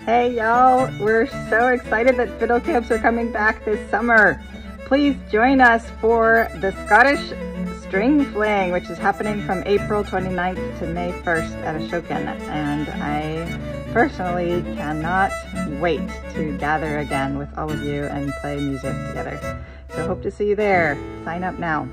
Hey y'all, we're so excited that fiddle camps are coming back this summer. Please join us for the Scottish String Fling, which is happening from April 29th to May 1st at Ashokan. And I personally cannot wait to gather again with all of you and play music together. So hope to see you there. Sign up now.